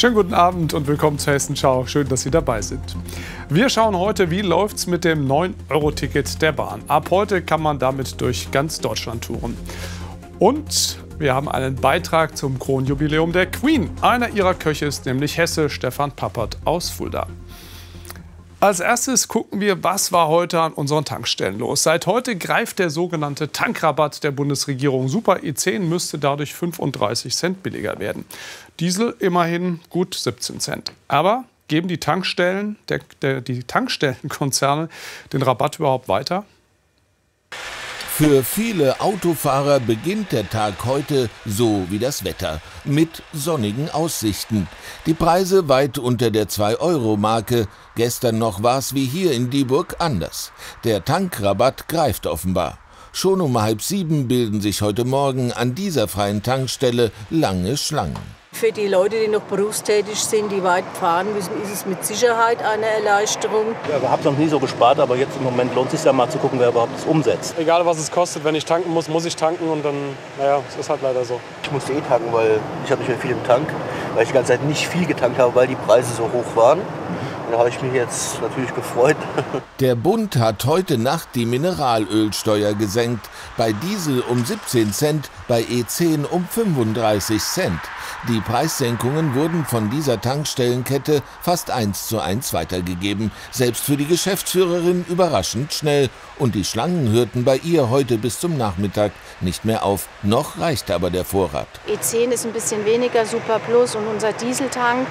Schönen guten Abend und willkommen zur Hessenschau. Schön, dass Sie dabei sind. Wir schauen heute, wie läuft es mit dem 9-Euro-Ticket der Bahn. Ab heute kann man damit durch ganz Deutschland touren. Und wir haben einen Beitrag zum Kronjubiläum der Queen. Einer ihrer Köche ist nämlich Hesse Stefan Pappert aus Fulda. Als erstes gucken wir, was war heute an unseren Tankstellen los. Seit heute greift der sogenannte Tankrabatt der Bundesregierung. Super E10 müsste dadurch 35 Cent billiger werden. Diesel immerhin gut 17 Cent. Aber geben die Tankstellen, der, der, die Tankstellenkonzerne den Rabatt überhaupt weiter? Für viele Autofahrer beginnt der Tag heute so wie das Wetter, mit sonnigen Aussichten. Die Preise weit unter der 2-Euro-Marke. Gestern noch war es wie hier in Dieburg anders. Der Tankrabatt greift offenbar. Schon um halb sieben bilden sich heute Morgen an dieser freien Tankstelle lange Schlangen. Für die Leute, die noch berufstätig sind, die weit fahren müssen, ist es mit Sicherheit eine Erleichterung. Ja, wir haben es noch nie so gespart, aber jetzt im Moment lohnt es sich ja mal zu gucken, wer überhaupt das umsetzt. Egal was es kostet, wenn ich tanken muss, muss ich tanken und dann, naja, es ist halt leider so. Ich musste eh tanken, weil ich habe nicht mehr viel im Tank, weil ich die ganze Zeit nicht viel getankt habe, weil die Preise so hoch waren. Da habe ich mich jetzt natürlich gefreut. Der Bund hat heute Nacht die Mineralölsteuer gesenkt. Bei Diesel um 17 Cent, bei E10 um 35 Cent. Die Preissenkungen wurden von dieser Tankstellenkette fast eins zu eins weitergegeben. Selbst für die Geschäftsführerin überraschend schnell. Und die Schlangen hörten bei ihr heute bis zum Nachmittag nicht mehr auf. Noch reichte aber der Vorrat. E10 ist ein bisschen weniger Super Plus und unser Dieseltank.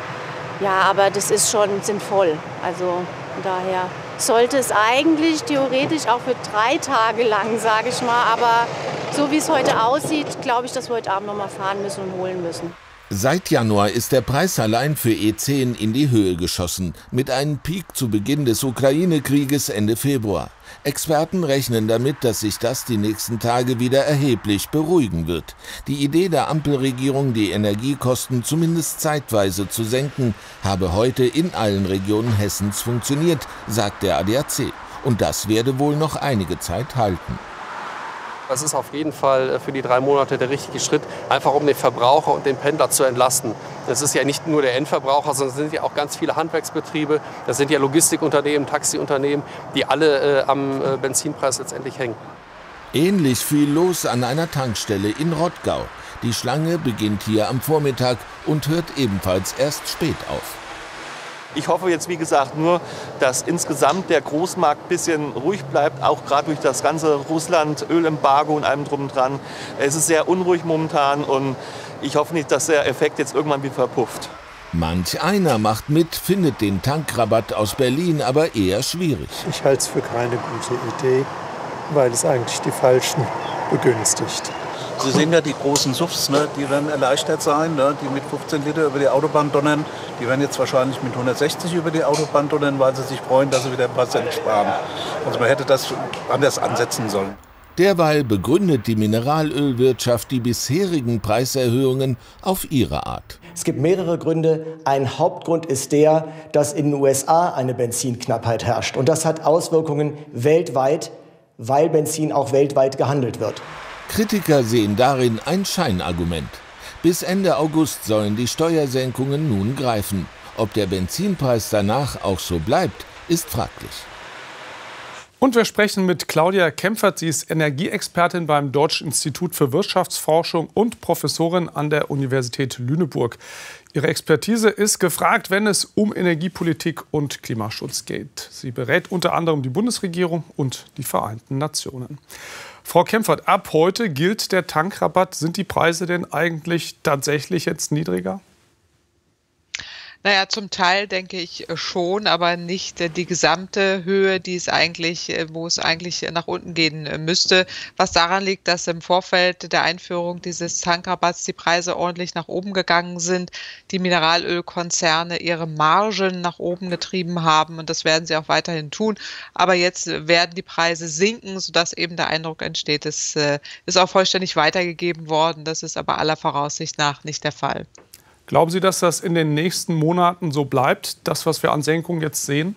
Ja, aber das ist schon sinnvoll. Also daher sollte es eigentlich theoretisch auch für drei Tage lang, sage ich mal. Aber so wie es heute aussieht, glaube ich, dass wir heute Abend noch mal fahren müssen und holen müssen. Seit Januar ist der Preis allein für E10 in die Höhe geschossen, mit einem Peak zu Beginn des Ukraine-Krieges Ende Februar. Experten rechnen damit, dass sich das die nächsten Tage wieder erheblich beruhigen wird. Die Idee der Ampelregierung, die Energiekosten zumindest zeitweise zu senken, habe heute in allen Regionen Hessens funktioniert, sagt der ADAC. Und das werde wohl noch einige Zeit halten. Das ist auf jeden Fall äh, für die drei Monate der richtige Schritt, einfach um den Verbraucher und den Pendler zu entlasten. Das ist ja nicht nur der Endverbraucher, sondern es sind ja auch ganz viele Handwerksbetriebe, das sind ja Logistikunternehmen, Taxiunternehmen, die alle äh, am äh, Benzinpreis letztendlich hängen. Ähnlich viel los an einer Tankstelle in Rottgau. Die Schlange beginnt hier am Vormittag und hört ebenfalls erst spät auf. Ich hoffe jetzt, wie gesagt, nur, dass insgesamt der Großmarkt ein bisschen ruhig bleibt, auch gerade durch das ganze Russland-Ölembargo und allem drum und dran. Es ist sehr unruhig momentan und ich hoffe nicht, dass der Effekt jetzt irgendwann wieder verpufft. Manch einer macht mit, findet den Tankrabatt aus Berlin aber eher schwierig. Ich halte es für keine gute Idee, weil es eigentlich die Falschen begünstigt. Sie sehen ja die großen Suffs, ne, die werden erleichtert sein, ne, die mit 15 Liter über die Autobahn donnern. Die werden jetzt wahrscheinlich mit 160 über die Autobahn donnern, weil sie sich freuen, dass sie wieder ein paar Cent sparen. Also man hätte das anders ansetzen sollen. Derweil begründet die Mineralölwirtschaft die bisherigen Preiserhöhungen auf ihre Art. Es gibt mehrere Gründe. Ein Hauptgrund ist der, dass in den USA eine Benzinknappheit herrscht. Und das hat Auswirkungen weltweit, weil Benzin auch weltweit gehandelt wird. Kritiker sehen darin ein Scheinargument. Bis Ende August sollen die Steuersenkungen nun greifen. Ob der Benzinpreis danach auch so bleibt, ist fraglich. Und wir sprechen mit Claudia Kempfert. Sie ist Energieexpertin beim Deutschen Institut für Wirtschaftsforschung und Professorin an der Universität Lüneburg. Ihre Expertise ist gefragt, wenn es um Energiepolitik und Klimaschutz geht. Sie berät unter anderem die Bundesregierung und die Vereinten Nationen. Frau Kempfert, ab heute gilt der Tankrabatt. Sind die Preise denn eigentlich tatsächlich jetzt niedriger? Naja, zum Teil denke ich äh, schon, aber nicht äh, die gesamte Höhe, die es eigentlich, äh, wo es eigentlich nach unten gehen müsste. Was daran liegt, dass im Vorfeld der Einführung dieses Tankrabatts die Preise ordentlich nach oben gegangen sind, die Mineralölkonzerne ihre Margen nach oben getrieben haben und das werden sie auch weiterhin tun. Aber jetzt werden die Preise sinken, sodass eben der Eindruck entsteht, es ist auch vollständig weitergegeben worden. Das ist aber aller Voraussicht nach nicht der Fall. Glauben Sie, dass das in den nächsten Monaten so bleibt, das, was wir an Senkungen jetzt sehen?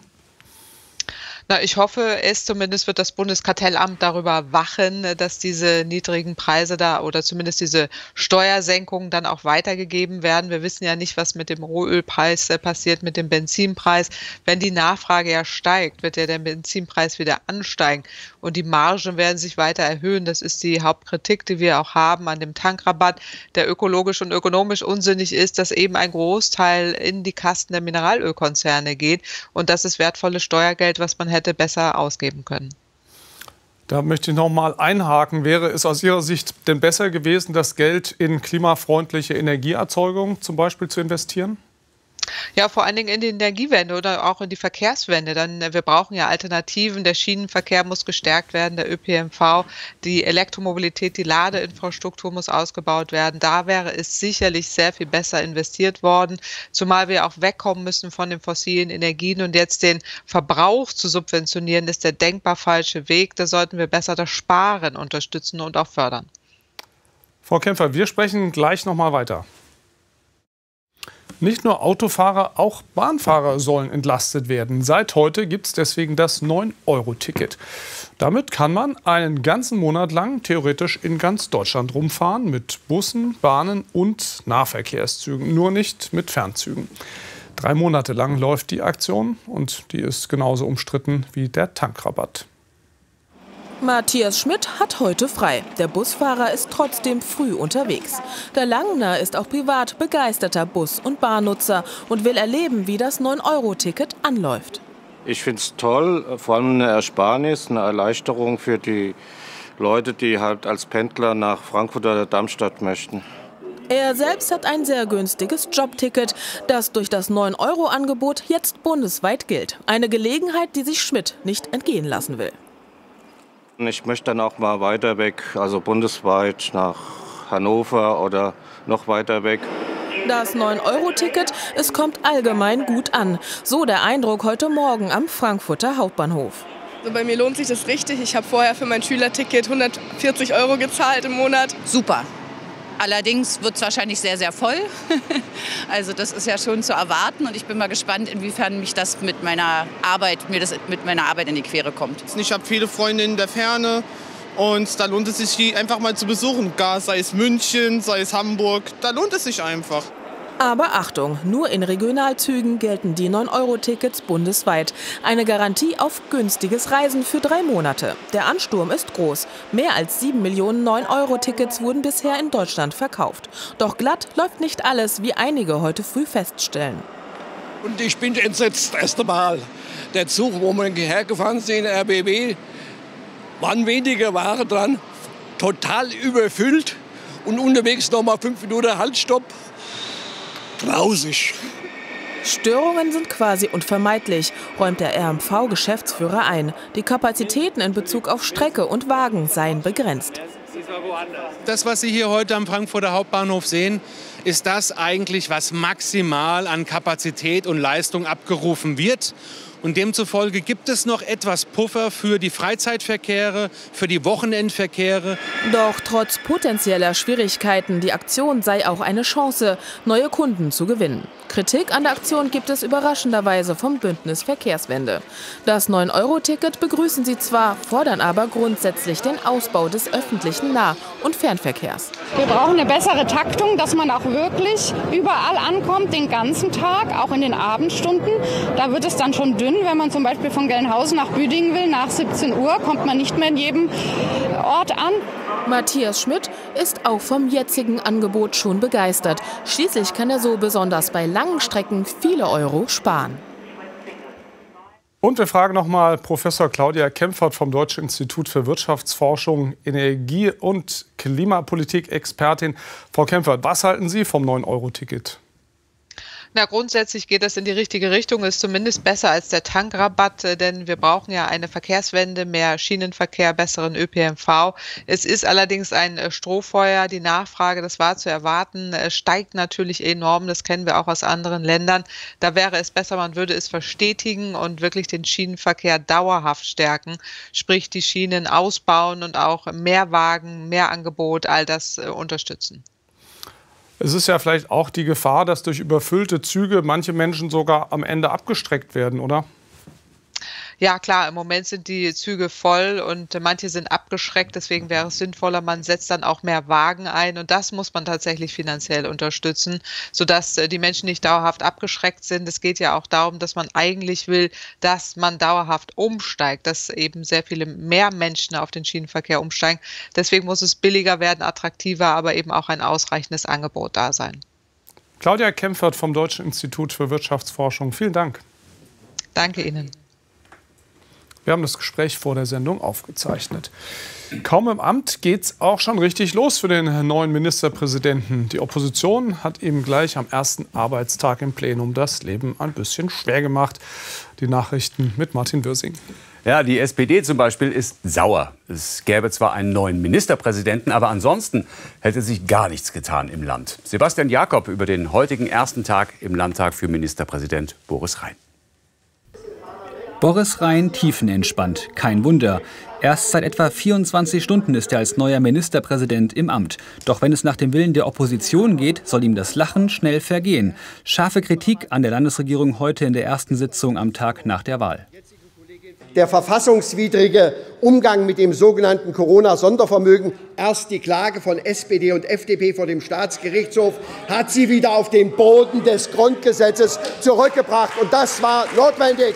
Na, ich hoffe es, zumindest wird das Bundeskartellamt darüber wachen, dass diese niedrigen Preise da oder zumindest diese Steuersenkungen dann auch weitergegeben werden. Wir wissen ja nicht, was mit dem Rohölpreis äh, passiert, mit dem Benzinpreis. Wenn die Nachfrage ja steigt, wird ja der Benzinpreis wieder ansteigen und die Margen werden sich weiter erhöhen. Das ist die Hauptkritik, die wir auch haben an dem Tankrabatt, der ökologisch und ökonomisch unsinnig ist, dass eben ein Großteil in die Kasten der Mineralölkonzerne geht und das ist wertvolles Steuergeld, was man hätte besser ausgeben können. Da möchte ich noch mal einhaken. Wäre es aus Ihrer Sicht denn besser gewesen, das Geld in klimafreundliche Energieerzeugung zum Beispiel zu investieren? Ja, vor allen Dingen in die Energiewende oder auch in die Verkehrswende. Dann, wir brauchen ja Alternativen. Der Schienenverkehr muss gestärkt werden, der ÖPNV, die Elektromobilität, die Ladeinfrastruktur muss ausgebaut werden. Da wäre es sicherlich sehr viel besser investiert worden, zumal wir auch wegkommen müssen von den fossilen Energien und jetzt den Verbrauch zu subventionieren, ist der denkbar falsche Weg. Da sollten wir besser das Sparen unterstützen und auch fördern. Frau Kämpfer, wir sprechen gleich noch mal weiter. Nicht nur Autofahrer, auch Bahnfahrer sollen entlastet werden. Seit heute gibt es deswegen das 9-Euro-Ticket. Damit kann man einen ganzen Monat lang theoretisch in ganz Deutschland rumfahren mit Bussen, Bahnen und Nahverkehrszügen, nur nicht mit Fernzügen. Drei Monate lang läuft die Aktion und die ist genauso umstritten wie der Tankrabatt. Matthias Schmidt hat heute frei. Der Busfahrer ist trotzdem früh unterwegs. Der Langner ist auch privat begeisterter Bus- und Bahnnutzer und will erleben, wie das 9-Euro-Ticket anläuft. Ich finde es toll, vor allem eine Ersparnis, eine Erleichterung für die Leute, die halt als Pendler nach Frankfurt oder Darmstadt möchten. Er selbst hat ein sehr günstiges Jobticket, das durch das 9-Euro-Angebot jetzt bundesweit gilt. Eine Gelegenheit, die sich Schmidt nicht entgehen lassen will. Ich möchte dann auch mal weiter weg, also bundesweit nach Hannover oder noch weiter weg. Das 9-Euro-Ticket, es kommt allgemein gut an. So der Eindruck heute Morgen am Frankfurter Hauptbahnhof. Also bei mir lohnt sich das richtig. Ich habe vorher für mein Schülerticket 140 Euro gezahlt im Monat. Super. Allerdings wird es wahrscheinlich sehr, sehr voll. also das ist ja schon zu erwarten und ich bin mal gespannt, inwiefern mich das mit meiner Arbeit, mir das mit meiner Arbeit in die Quere kommt. Ich habe viele Freunde in der Ferne und da lohnt es sich, die einfach mal zu besuchen. Gar sei es München, sei es Hamburg, da lohnt es sich einfach. Aber Achtung, nur in Regionalzügen gelten die 9-Euro-Tickets bundesweit. Eine Garantie auf günstiges Reisen für drei Monate. Der Ansturm ist groß. Mehr als 7 Millionen 9-Euro-Tickets wurden bisher in Deutschland verkauft. Doch glatt läuft nicht alles, wie einige heute früh feststellen. Und ich bin entsetzt, das erste Mal. Der Zug, wo wir hergefahren sind, RBB, waren weniger Ware dran, total überfüllt und unterwegs noch mal fünf Minuten Haltstopp grausig. Störungen sind quasi unvermeidlich, räumt der RMV-Geschäftsführer ein. Die Kapazitäten in Bezug auf Strecke und Wagen seien begrenzt. Das, was Sie hier heute am Frankfurter Hauptbahnhof sehen, ist das eigentlich, was maximal an Kapazität und Leistung abgerufen wird. Und demzufolge gibt es noch etwas Puffer für die Freizeitverkehre, für die Wochenendverkehre. Doch trotz potenzieller Schwierigkeiten, die Aktion sei auch eine Chance, neue Kunden zu gewinnen. Kritik an der Aktion gibt es überraschenderweise vom Bündnis Verkehrswende. Das 9-Euro-Ticket begrüßen sie zwar, fordern aber grundsätzlich den Ausbau des öffentlichen Nah- und Fernverkehrs. Wir brauchen eine bessere Taktung, dass man auch wirklich überall ankommt, den ganzen Tag, auch in den Abendstunden. Da wird es dann schon dünn dünn. Wenn man zum Beispiel von Gelnhausen nach Büdingen will, nach 17 Uhr, kommt man nicht mehr in jedem Ort an. Matthias Schmidt ist auch vom jetzigen Angebot schon begeistert. Schließlich kann er so besonders bei langen Strecken viele Euro sparen. Und wir fragen nochmal Professor Claudia Kempfert vom Deutschen Institut für Wirtschaftsforschung, Energie- und Klimapolitik-Expertin. Frau Kempfert, was halten Sie vom 9-Euro-Ticket? Na, grundsätzlich geht das in die richtige Richtung, ist zumindest besser als der Tankrabatt, äh, denn wir brauchen ja eine Verkehrswende, mehr Schienenverkehr, besseren ÖPNV. Es ist allerdings ein äh, Strohfeuer. Die Nachfrage, das war zu erwarten, äh, steigt natürlich enorm. Das kennen wir auch aus anderen Ländern. Da wäre es besser, man würde es verstetigen und wirklich den Schienenverkehr dauerhaft stärken, sprich die Schienen ausbauen und auch mehr Wagen, mehr Angebot, all das unterstützen. Es ist ja vielleicht auch die Gefahr, dass durch überfüllte Züge manche Menschen sogar am Ende abgestreckt werden, oder? Ja klar, im Moment sind die Züge voll und manche sind abgeschreckt. Deswegen wäre es sinnvoller, man setzt dann auch mehr Wagen ein. Und das muss man tatsächlich finanziell unterstützen, sodass äh, die Menschen nicht dauerhaft abgeschreckt sind. Es geht ja auch darum, dass man eigentlich will, dass man dauerhaft umsteigt, dass eben sehr viele mehr Menschen auf den Schienenverkehr umsteigen. Deswegen muss es billiger werden, attraktiver, aber eben auch ein ausreichendes Angebot da sein. Claudia Kempfert vom Deutschen Institut für Wirtschaftsforschung. Vielen Dank. Danke Ihnen. Wir haben das Gespräch vor der Sendung aufgezeichnet. Kaum im Amt geht es auch schon richtig los für den neuen Ministerpräsidenten. Die Opposition hat ihm gleich am ersten Arbeitstag im Plenum das Leben ein bisschen schwer gemacht. Die Nachrichten mit Martin Würsing. Ja, die SPD zum Beispiel ist sauer. Es gäbe zwar einen neuen Ministerpräsidenten, aber ansonsten hätte sich gar nichts getan im Land. Sebastian Jakob über den heutigen ersten Tag im Landtag für Ministerpräsident Boris Rhein. Boris Rhein tiefenentspannt. Kein Wunder. Erst seit etwa 24 Stunden ist er als neuer Ministerpräsident im Amt. Doch wenn es nach dem Willen der Opposition geht, soll ihm das Lachen schnell vergehen. Scharfe Kritik an der Landesregierung heute in der ersten Sitzung am Tag nach der Wahl. Der verfassungswidrige Umgang mit dem sogenannten Corona-Sondervermögen, erst die Klage von SPD und FDP vor dem Staatsgerichtshof, hat sie wieder auf den Boden des Grundgesetzes zurückgebracht. Und das war notwendig.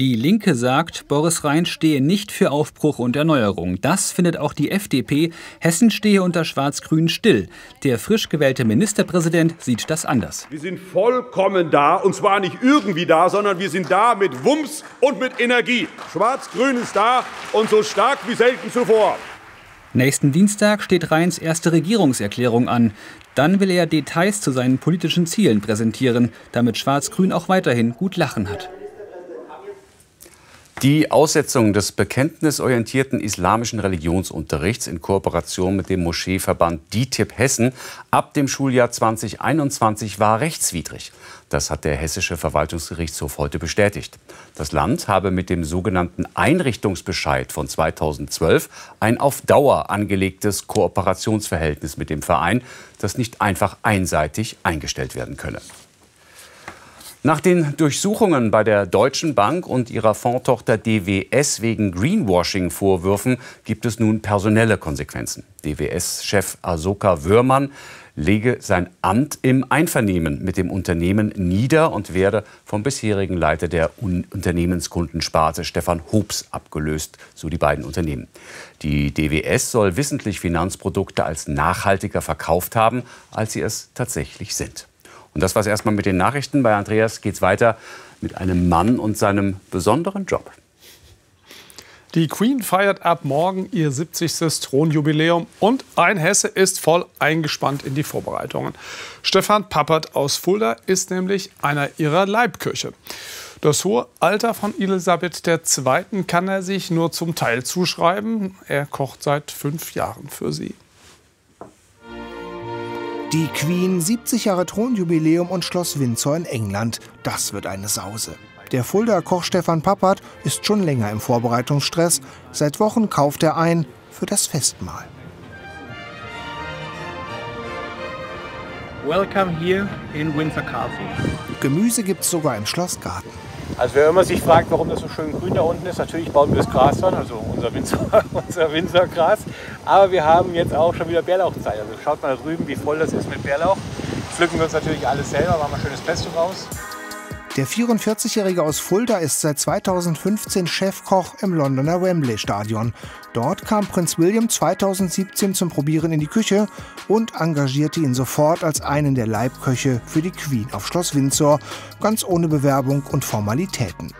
Die Linke sagt, Boris Rhein stehe nicht für Aufbruch und Erneuerung. Das findet auch die FDP. Hessen stehe unter Schwarz-Grün still. Der frisch gewählte Ministerpräsident sieht das anders. Wir sind vollkommen da, und zwar nicht irgendwie da, sondern wir sind da mit Wumms und mit Energie. Schwarz-Grün ist da und so stark wie selten zuvor. Nächsten Dienstag steht Rheins erste Regierungserklärung an. Dann will er Details zu seinen politischen Zielen präsentieren, damit Schwarz-Grün auch weiterhin gut Lachen hat. Die Aussetzung des bekenntnisorientierten islamischen Religionsunterrichts in Kooperation mit dem Moscheeverband DITIB Hessen ab dem Schuljahr 2021 war rechtswidrig. Das hat der Hessische Verwaltungsgerichtshof heute bestätigt. Das Land habe mit dem sogenannten Einrichtungsbescheid von 2012 ein auf Dauer angelegtes Kooperationsverhältnis mit dem Verein, das nicht einfach einseitig eingestellt werden könne. Nach den Durchsuchungen bei der Deutschen Bank und ihrer Fondtochter DWS wegen Greenwashing-Vorwürfen gibt es nun personelle Konsequenzen. DWS-Chef Asoka Wörmann lege sein Amt im Einvernehmen mit dem Unternehmen nieder und werde vom bisherigen Leiter der Un Unternehmenskundensparte Stefan Hobbs abgelöst, so die beiden Unternehmen. Die DWS soll wissentlich Finanzprodukte als nachhaltiger verkauft haben, als sie es tatsächlich sind. Und das war es erstmal mit den Nachrichten. Bei Andreas geht es weiter mit einem Mann und seinem besonderen Job. Die Queen feiert ab morgen ihr 70. Thronjubiläum und ein Hesse ist voll eingespannt in die Vorbereitungen. Stefan Pappert aus Fulda ist nämlich einer ihrer Leibküche. Das hohe Alter von Elisabeth II. kann er sich nur zum Teil zuschreiben. Er kocht seit fünf Jahren für sie. Die Queen, 70 Jahre Thronjubiläum und Schloss Windsor in England. Das wird eine Sause. Der Fulda Koch Stefan Pappert ist schon länger im Vorbereitungsstress. Seit Wochen kauft er ein für das Festmahl. Welcome here in Windsor Castle. Gemüse gibt's sogar im Schlossgarten. Also wer immer sich fragt, warum das so schön grün da unten ist, natürlich bauen wir das Gras an, also unser, Winzer, unser Winzergras. Aber wir haben jetzt auch schon wieder Bärlauchzeit. Also schaut mal drüben, wie voll das ist mit Bärlauch. Pflücken wir uns natürlich alles selber, machen ein schönes Pesto raus. Der 44-Jährige aus Fulda ist seit 2015 Chefkoch im Londoner Wembley Stadion. Dort kam Prinz William 2017 zum Probieren in die Küche und engagierte ihn sofort als einen der Leibköche für die Queen auf Schloss Windsor, ganz ohne Bewerbung und Formalitäten.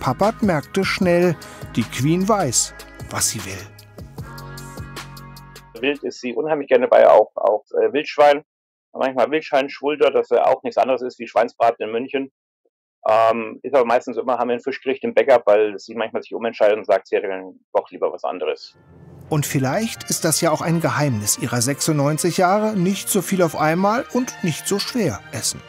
Pappert merkte schnell, die Queen weiß, was sie will. Wild ist sie unheimlich gerne bei, auch, auch äh, Wildschwein. Manchmal Wildschweinschwulder, das ja auch nichts anderes ist wie Schweinsbraten in München. Ähm, ist aber meistens immer, haben wir ein Fischgericht im Backup, weil sie manchmal sich umentscheidet und sagt, sie hätte dann doch lieber was anderes. Und vielleicht ist das ja auch ein Geheimnis ihrer 96 Jahre, nicht so viel auf einmal und nicht so schwer essen.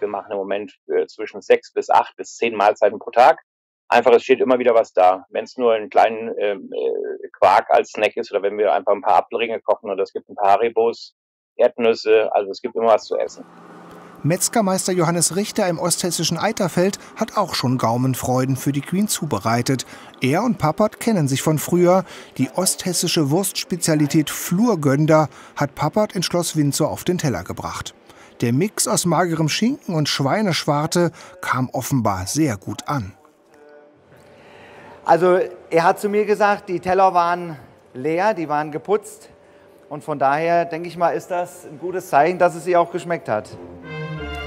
Wir machen im Moment äh, zwischen sechs bis acht bis zehn Mahlzeiten pro Tag. Einfach, es steht immer wieder was da. Wenn es nur einen kleinen ähm, äh, Quark als Snack ist oder wenn wir einfach ein paar Apfelringe kochen oder es gibt ein paar Haribos, Erdnüsse, also es gibt immer was zu essen. Metzgermeister Johannes Richter im osthessischen Eiterfeld hat auch schon Gaumenfreuden für die Queen zubereitet. Er und Pappert kennen sich von früher. Die osthessische Wurstspezialität Flurgönder hat Pappert in Schloss Windsor auf den Teller gebracht. Der Mix aus magerem Schinken und Schweineschwarte kam offenbar sehr gut an. Also er hat zu mir gesagt, die Teller waren leer, die waren geputzt. Und von daher denke ich mal, ist das ein gutes Zeichen, dass es ihr auch geschmeckt hat.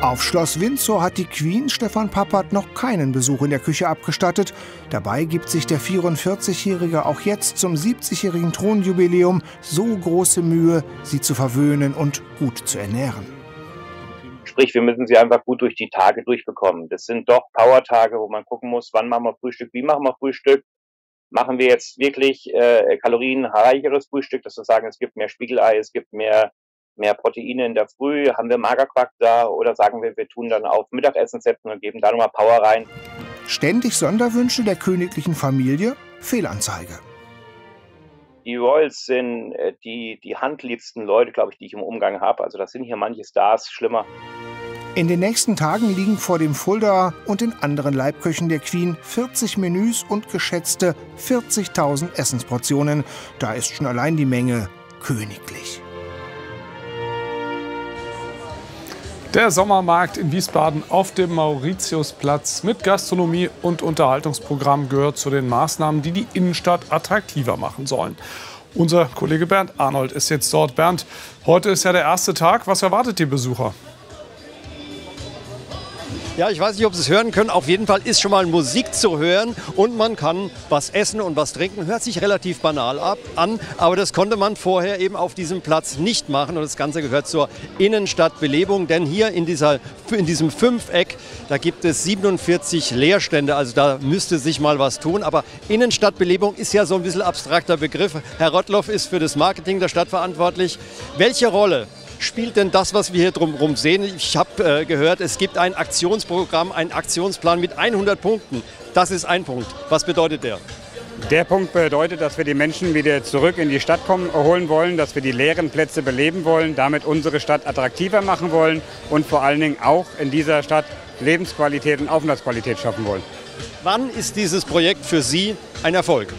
Auf Schloss Windsor hat die Queen Stefan Pappert noch keinen Besuch in der Küche abgestattet. Dabei gibt sich der 44-Jährige auch jetzt zum 70-jährigen Thronjubiläum so große Mühe, sie zu verwöhnen und gut zu ernähren. Sprich, wir müssen sie einfach gut durch die Tage durchbekommen. Das sind doch Power-Tage, wo man gucken muss, wann machen wir Frühstück, wie machen wir Frühstück. Machen wir jetzt wirklich äh, kalorienreicheres Frühstück, dass wir sagen, es gibt mehr Spiegelei, es gibt mehr mehr Proteine in der Früh, haben wir Magerquark da oder sagen wir, wir tun dann auf Mittagessen setzen und geben da nochmal Power rein. Ständig Sonderwünsche der königlichen Familie? Fehlanzeige. Die Royals sind äh, die, die handliebsten Leute, glaube ich, die ich im Umgang habe. Also das sind hier manche Stars schlimmer. In den nächsten Tagen liegen vor dem Fulda und den anderen Leibköchen der Queen 40 Menüs und geschätzte 40.000 Essensportionen. Da ist schon allein die Menge königlich. Der Sommermarkt in Wiesbaden auf dem Mauritiusplatz mit Gastronomie und Unterhaltungsprogramm gehört zu den Maßnahmen, die die Innenstadt attraktiver machen sollen. Unser Kollege Bernd Arnold ist jetzt dort. Bernd, heute ist ja der erste Tag. Was erwartet die Besucher? Ja, ich weiß nicht, ob Sie es hören können. Auf jeden Fall ist schon mal Musik zu hören und man kann was essen und was trinken. Hört sich relativ banal ab, an, aber das konnte man vorher eben auf diesem Platz nicht machen. Und das Ganze gehört zur Innenstadtbelebung, denn hier in, dieser, in diesem Fünfeck, da gibt es 47 Leerstände. Also da müsste sich mal was tun. Aber Innenstadtbelebung ist ja so ein bisschen abstrakter Begriff. Herr Rottloff ist für das Marketing der Stadt verantwortlich. Welche Rolle spielt denn das, was wir hier drumherum sehen? Ich habe äh, gehört, es gibt ein Aktionsprogramm, einen Aktionsplan mit 100 Punkten. Das ist ein Punkt. Was bedeutet der? Der Punkt bedeutet, dass wir die Menschen wieder zurück in die Stadt kommen, holen wollen, dass wir die leeren Plätze beleben wollen, damit unsere Stadt attraktiver machen wollen und vor allen Dingen auch in dieser Stadt Lebensqualität und Aufenthaltsqualität schaffen wollen. Wann ist dieses Projekt für Sie ein Erfolg?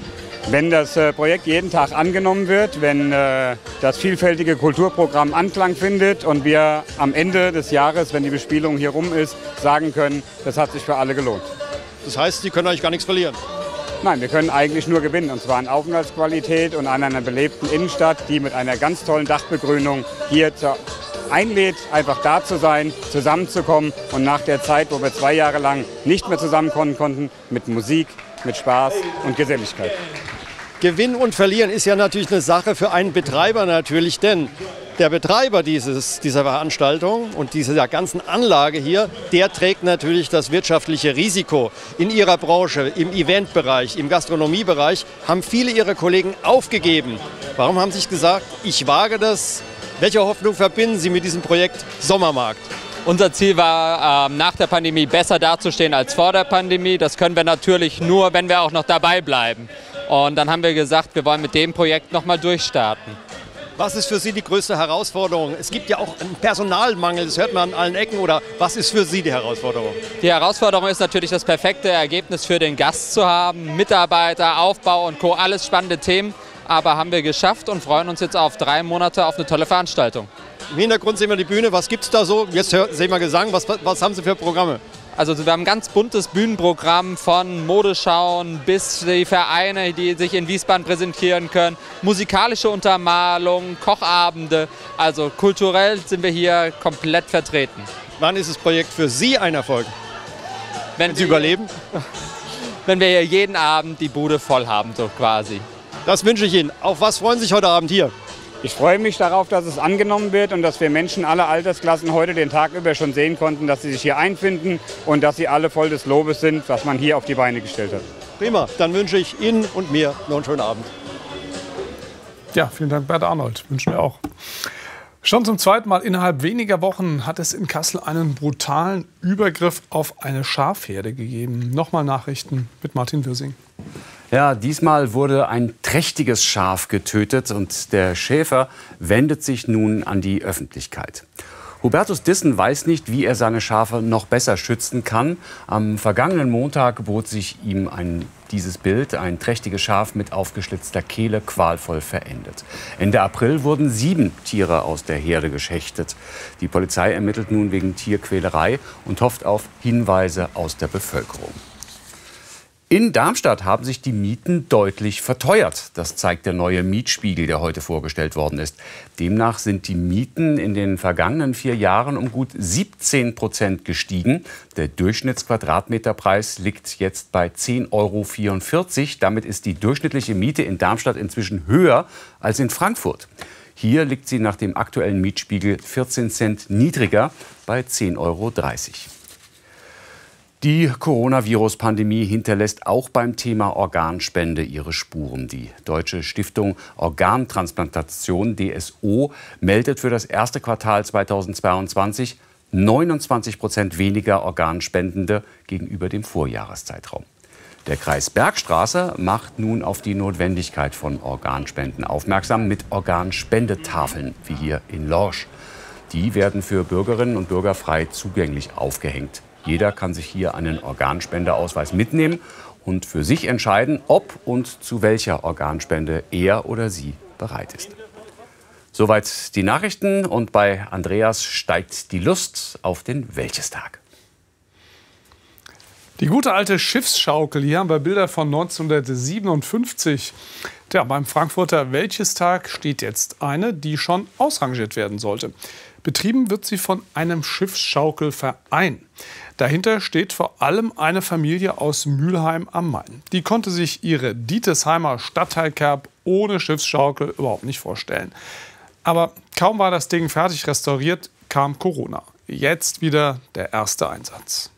Wenn das äh, Projekt jeden Tag angenommen wird, wenn äh, das vielfältige Kulturprogramm Anklang findet und wir am Ende des Jahres, wenn die Bespielung hier rum ist, sagen können, das hat sich für alle gelohnt. Das heißt, Sie können eigentlich gar nichts verlieren? Nein, wir können eigentlich nur gewinnen. Und zwar an Aufenthaltsqualität und an einer belebten Innenstadt, die mit einer ganz tollen Dachbegrünung hier einlädt, einfach da zu sein, zusammenzukommen und nach der Zeit, wo wir zwei Jahre lang nicht mehr zusammenkommen konnten, mit Musik, mit Spaß und Geselligkeit. Gewinn und Verlieren ist ja natürlich eine Sache für einen Betreiber natürlich, denn der Betreiber dieses, dieser Veranstaltung und dieser ganzen Anlage hier, der trägt natürlich das wirtschaftliche Risiko. In ihrer Branche, im Eventbereich, im Gastronomiebereich haben viele ihrer Kollegen aufgegeben. Warum haben sie sich gesagt, ich wage das? Welche Hoffnung verbinden Sie mit diesem Projekt Sommermarkt? Unser Ziel war, ähm, nach der Pandemie besser dazustehen als vor der Pandemie. Das können wir natürlich nur, wenn wir auch noch dabei bleiben. Und dann haben wir gesagt, wir wollen mit dem Projekt nochmal durchstarten. Was ist für Sie die größte Herausforderung? Es gibt ja auch einen Personalmangel, das hört man an allen Ecken. Oder was ist für Sie die Herausforderung? Die Herausforderung ist natürlich das perfekte Ergebnis für den Gast zu haben. Mitarbeiter, Aufbau und Co. Alles spannende Themen. Aber haben wir geschafft und freuen uns jetzt auf drei Monate auf eine tolle Veranstaltung. Im Hintergrund sehen wir die Bühne. Was gibt es da so? Jetzt sehen wir Gesang. Was, was haben Sie für Programme? Also wir haben ein ganz buntes Bühnenprogramm von Modeschauen bis die Vereine, die sich in Wiesbaden präsentieren können, musikalische Untermalung, Kochabende. Also kulturell sind wir hier komplett vertreten. Wann ist das Projekt für Sie ein Erfolg? Wenn Sie überleben? Wenn wir hier jeden Abend die Bude voll haben, so quasi. Das wünsche ich Ihnen. Auf was freuen Sie sich heute Abend hier? Ich freue mich darauf, dass es angenommen wird und dass wir Menschen aller Altersklassen heute den Tag über schon sehen konnten, dass sie sich hier einfinden und dass sie alle voll des Lobes sind, was man hier auf die Beine gestellt hat. Prima, dann wünsche ich Ihnen und mir noch einen schönen Abend. Ja, vielen Dank, Bert Arnold. Wünschen wir auch. Schon zum zweiten Mal innerhalb weniger Wochen hat es in Kassel einen brutalen Übergriff auf eine Schafherde gegeben. Nochmal Nachrichten mit Martin Wirsing. Ja, diesmal wurde ein trächtiges Schaf getötet und der Schäfer wendet sich nun an die Öffentlichkeit. Hubertus Dissen weiß nicht, wie er seine Schafe noch besser schützen kann. Am vergangenen Montag bot sich ihm ein, dieses Bild, ein trächtiges Schaf mit aufgeschlitzter Kehle, qualvoll verendet. Ende April wurden sieben Tiere aus der Herde geschächtet. Die Polizei ermittelt nun wegen Tierquälerei und hofft auf Hinweise aus der Bevölkerung. In Darmstadt haben sich die Mieten deutlich verteuert. Das zeigt der neue Mietspiegel, der heute vorgestellt worden ist. Demnach sind die Mieten in den vergangenen vier Jahren um gut 17 Prozent gestiegen. Der Durchschnittsquadratmeterpreis liegt jetzt bei 10,44 Euro. Damit ist die durchschnittliche Miete in Darmstadt inzwischen höher als in Frankfurt. Hier liegt sie nach dem aktuellen Mietspiegel 14 Cent niedriger bei 10,30 Euro. Die Coronavirus-Pandemie hinterlässt auch beim Thema Organspende ihre Spuren. Die Deutsche Stiftung Organtransplantation DSO meldet für das erste Quartal 2022 29 Prozent weniger Organspendende gegenüber dem Vorjahreszeitraum. Der Kreis Bergstraße macht nun auf die Notwendigkeit von Organspenden aufmerksam mit Organspendetafeln, wie hier in Lorsch. Die werden für Bürgerinnen und Bürger frei zugänglich aufgehängt. Jeder kann sich hier einen Organspendeausweis mitnehmen und für sich entscheiden, ob und zu welcher Organspende er oder sie bereit ist. Soweit die Nachrichten und bei Andreas steigt die Lust auf den Wäldchestag. Die gute alte Schiffsschaukel, hier haben wir Bilder von 1957. Tja, beim Frankfurter Wäldchestag steht jetzt eine, die schon ausrangiert werden sollte. Betrieben wird sie von einem Schiffsschaukelverein. Dahinter steht vor allem eine Familie aus Mülheim am Main. Die konnte sich ihre Dietesheimer Stadtteilkerb ohne Schiffsschaukel überhaupt nicht vorstellen. Aber kaum war das Ding fertig restauriert, kam Corona. Jetzt wieder der erste Einsatz.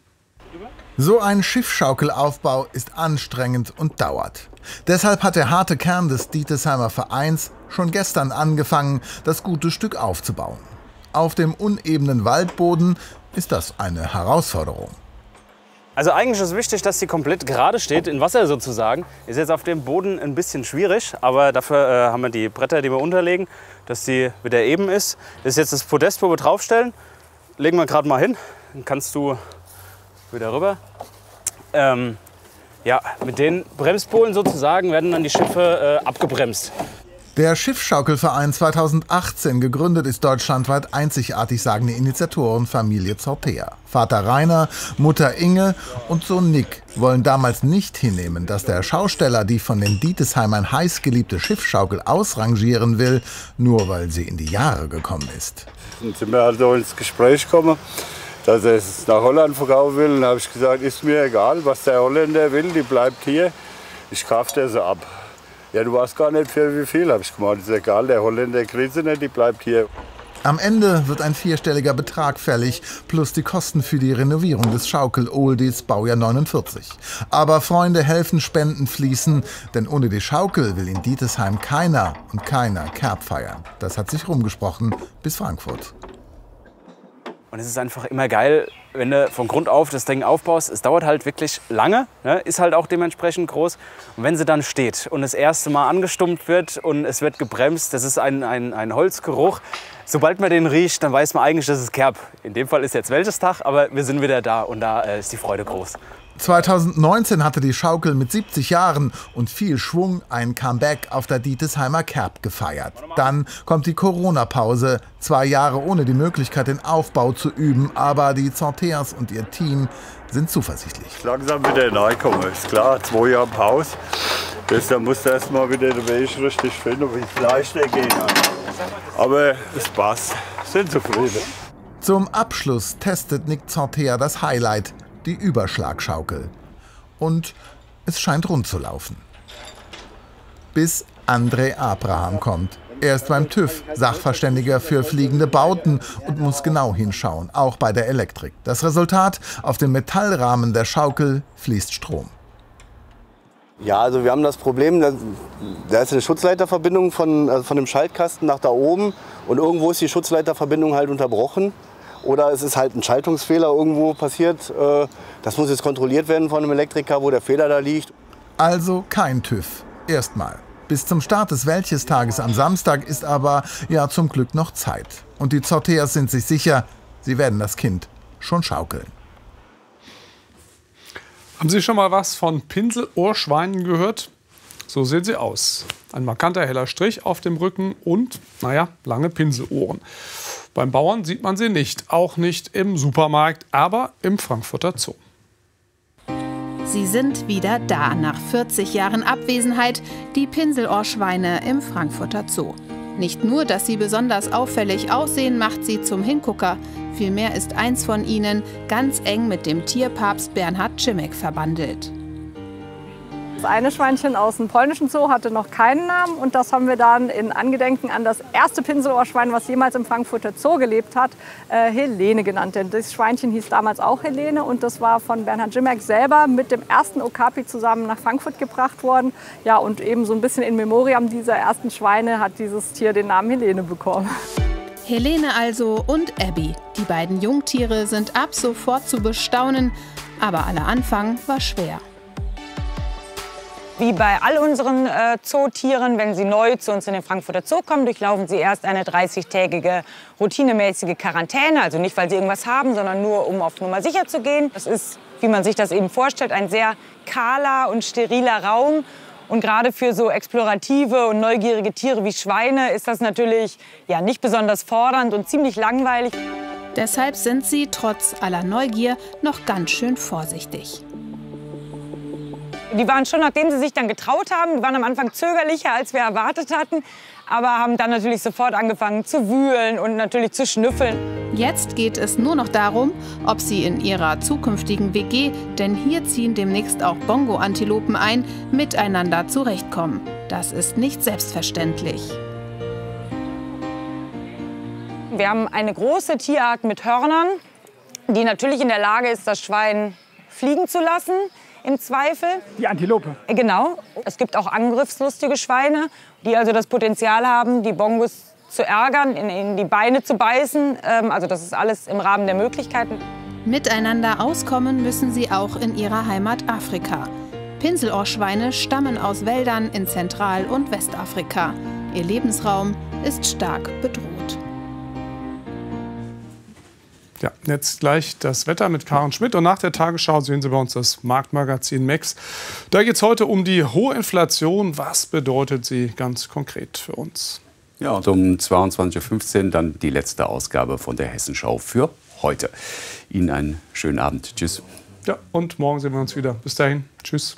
So ein Schiffschaukelaufbau ist anstrengend und dauert. Deshalb hat der harte Kern des Dietesheimer Vereins schon gestern angefangen, das gute Stück aufzubauen. Auf dem unebenen Waldboden ist das eine Herausforderung. Also eigentlich ist es wichtig, dass sie komplett gerade steht, in Wasser sozusagen. Ist jetzt auf dem Boden ein bisschen schwierig, aber dafür äh, haben wir die Bretter, die wir unterlegen, dass sie wieder eben ist. Das ist jetzt das Podest, wo wir draufstellen. Legen wir gerade mal hin, dann kannst du wieder rüber. Ähm, ja, mit den Bremspolen sozusagen werden dann die Schiffe äh, abgebremst. Der Schiffschaukelverein 2018 gegründet ist deutschlandweit einzigartig, sagen die Initiatoren Familie Zortea. Vater Rainer, Mutter Inge und Sohn Nick wollen damals nicht hinnehmen, dass der Schausteller die von den Dietesheimern heiß geliebte Schiffsschaukel ausrangieren will, nur weil sie in die Jahre gekommen ist. Dann sind wir also ins Gespräch gekommen, dass er es nach Holland verkaufen will. Dann habe ich gesagt, ist mir egal, was der Holländer will, die bleibt hier. Ich kaufe das ab. Ja, du weißt gar nicht für wie viel, habe ich gemacht. Ist egal, der Holländer kriegt sie nicht, die bleibt hier. Am Ende wird ein vierstelliger Betrag fällig, plus die Kosten für die Renovierung des Schaukel-Oldies Baujahr 49. Aber Freunde helfen, Spenden fließen, denn ohne die Schaukel will in Dietesheim keiner und keiner Kerb feiern. Das hat sich rumgesprochen bis Frankfurt. Und es ist einfach immer geil, wenn du von Grund auf das Ding aufbaust. Es dauert halt wirklich lange, ne? ist halt auch dementsprechend groß. Und wenn sie dann steht und das erste Mal angestummt wird und es wird gebremst, das ist ein, ein, ein Holzgeruch. Sobald man den riecht, dann weiß man eigentlich, das ist Kerb. In dem Fall ist jetzt welches Tag, aber wir sind wieder da und da äh, ist die Freude groß. 2019 hatte die Schaukel mit 70 Jahren und viel Schwung ein Comeback auf der Dietesheimer Kerb gefeiert. Dann kommt die Corona-Pause, zwei Jahre ohne die Möglichkeit, den Aufbau zu üben, aber die Zorteas und ihr Team sind zuversichtlich. Langsam wieder reinkommen, ist klar, zwei Jahre Pause. Da musst du erst mal wieder den Weg richtig finden, wie es leichter gehen kann. Aber es passt, sind zufrieden. Zum Abschluss testet Nick Zortea das Highlight, die Überschlagschaukel. Und es scheint rund zu laufen. Bis André Abraham kommt. Er ist beim TÜV Sachverständiger für fliegende Bauten und muss genau hinschauen, auch bei der Elektrik. Das Resultat, auf dem Metallrahmen der Schaukel fließt Strom. Ja, also wir haben das Problem, da, ist eine Schutzleiterverbindung von, also von dem Schaltkasten nach da oben und irgendwo ist die Schutzleiterverbindung halt unterbrochen. Oder es ist halt ein Schaltungsfehler irgendwo passiert. Äh, das muss jetzt kontrolliert werden von einem Elektriker, wo der Fehler da liegt. Also kein TÜV. Erstmal. Bis zum Start des Wäldchestages am Samstag ist aber ja zum Glück noch Zeit. Und die Zorteas sind sich sicher, Sie werden das Kind schon schaukeln. Haben Sie schon mal was von Pinselohrschweinen gehört? So sehen sie aus. Ein markanter heller Strich auf dem Rücken und, naja, lange Pinselohren. Beim Bauern sieht man sie nicht, auch nicht im Supermarkt, aber im Frankfurter Zoo. Sie sind wieder da nach 40 Jahren Abwesenheit, die Pinselohrschweine im Frankfurter Zoo. Nicht nur, dass sie besonders auffällig aussehen, macht sie zum Hingucker. Vielmehr ist eins von ihnen ganz eng mit dem Tierpapst Bernhard Cimek verbandelt. Das eine Schweinchen aus dem polnischen Zoo hatte noch keinen Namen und das haben wir dann in Angedenken an das erste Pinselohrschwein, was jemals im Frankfurter Zoo gelebt hat, äh, Helene genannt. Denn das Schweinchen hieß damals auch Helene und das war von Bernhard Jimmerk selber mit dem ersten Okapi zusammen nach Frankfurt gebracht worden. Ja, und eben so ein bisschen in Memoriam dieser ersten Schweine hat dieses Tier den Namen Helene bekommen. Helene also und Abby. Die beiden Jungtiere sind ab sofort zu bestaunen, aber aller Anfang war schwer. Wie bei all unseren äh, Zootieren, wenn sie neu zu uns in den Frankfurter Zoo kommen, durchlaufen sie erst eine 30-tägige routinemäßige Quarantäne. Also nicht, weil sie irgendwas haben, sondern nur, um auf Nummer sicher zu gehen. Das ist, wie man sich das eben vorstellt, ein sehr kahler und steriler Raum. Und gerade für so explorative und neugierige Tiere wie Schweine ist das natürlich ja, nicht besonders fordernd und ziemlich langweilig. Deshalb sind sie trotz aller Neugier noch ganz schön vorsichtig. Die waren schon, nachdem sie sich dann getraut haben, die waren am Anfang zögerlicher, als wir erwartet hatten, aber haben dann natürlich sofort angefangen zu wühlen und natürlich zu schnüffeln. Jetzt geht es nur noch darum, ob sie in ihrer zukünftigen WG, denn hier ziehen demnächst auch Bongo-Antilopen ein, miteinander zurechtkommen. Das ist nicht selbstverständlich. Wir haben eine große Tierart mit Hörnern, die natürlich in der Lage ist, das Schwein fliegen zu lassen im Zweifel. Die Antilope. Genau. Es gibt auch angriffslustige Schweine, die also das Potenzial haben, die Bongos zu ärgern, in, in die Beine zu beißen. Ähm, also das ist alles im Rahmen der Möglichkeiten. Miteinander auskommen müssen sie auch in ihrer Heimat Afrika. Pinselohrschweine stammen aus Wäldern in Zentral- und Westafrika. Ihr Lebensraum ist stark bedroht. Ja, jetzt gleich das Wetter mit Karen Schmidt und nach der Tagesschau sehen Sie bei uns das Marktmagazin Max. Da geht es heute um die hohe Inflation. Was bedeutet sie ganz konkret für uns? Ja, und um 22.15 Uhr dann die letzte Ausgabe von der Hessenschau für heute. Ihnen einen schönen Abend. Tschüss. Ja, und morgen sehen wir uns wieder. Bis dahin. Tschüss.